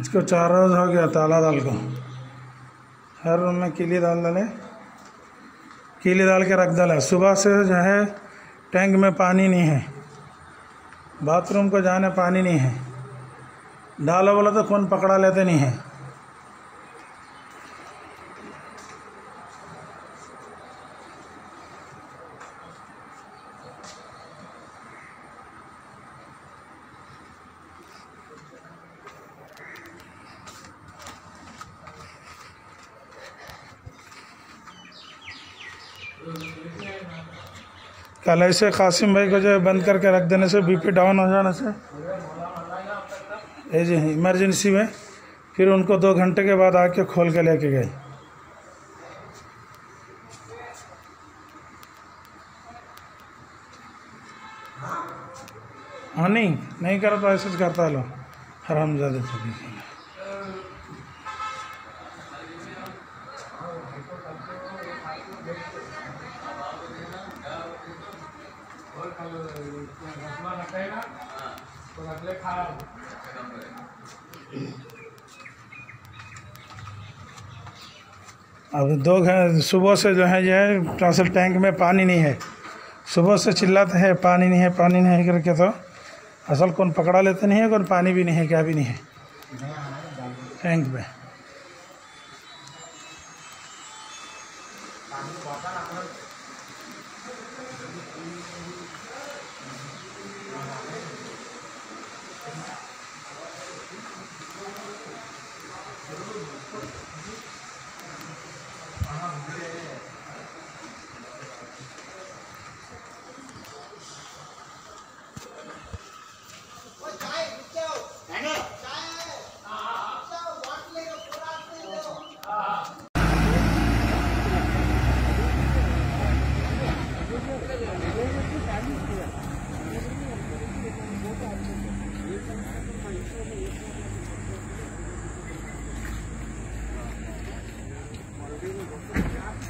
इसको चार रोज हो गया ताला दाल को। हर रूम में कीली डाल डाले। कीली डाल के रख डाले। सुबह से जो है, टैंक में पानी नहीं है। बाथरूम को जाने पानी नहीं है। डालो बोला तो फ़ोन पकड़ा लेते नहीं है। कल ऐसे कासिम भाई को जो है बंद करके रख देने से बीपी डाउन हो जाने से। ये जी इमरजेंसी में, फिर उनको दो घंटे के बाद आके खोल के लेके गए। हाँ नहीं नहीं करो तो ऐसे करता लो हराम ज़्यादा थोड़ी अब दो सुबह से जो है, ये है ट्रांसफ़र टैंक में पानी नहीं है। सुबह से चिल्लाते हैं, पानी नहीं है, पानी नहीं है करके तो असल कौन पकड़ा लेते नहीं है कौन पानी भी नहीं है, क्या भी नहीं है। टैंक में।